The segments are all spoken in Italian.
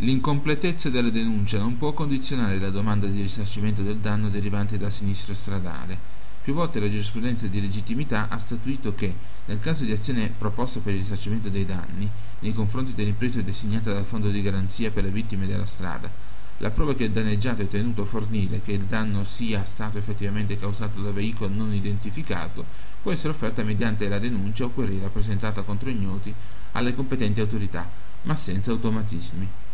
L'incompletezza della denuncia non può condizionare la domanda di risarcimento del danno derivante dal sinistro stradale. Più volte la giurisprudenza di legittimità ha statuito che, nel caso di azione proposta per il risarcimento dei danni, nei confronti dell'impresa designata dal Fondo di garanzia per le vittime della strada, la prova che il danneggiato è tenuto a fornire che il danno sia stato effettivamente causato da veicolo non identificato può essere offerta mediante la denuncia o querela presentata contro ignoti alle competenti autorità, ma senza automatismi.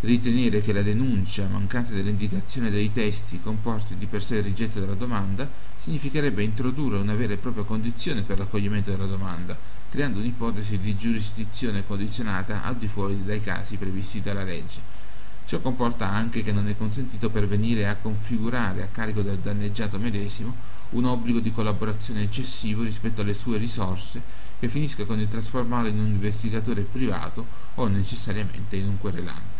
Ritenere che la denuncia, mancanza dell'indicazione dei testi, comporti di per sé il rigetto della domanda significherebbe introdurre una vera e propria condizione per l'accoglimento della domanda, creando un'ipotesi di giurisdizione condizionata al di fuori dai casi previsti dalla legge. Ciò comporta anche che non è consentito pervenire a configurare a carico del danneggiato medesimo un obbligo di collaborazione eccessivo rispetto alle sue risorse che finisca con il trasformarlo in un investigatore privato o necessariamente in un querelante.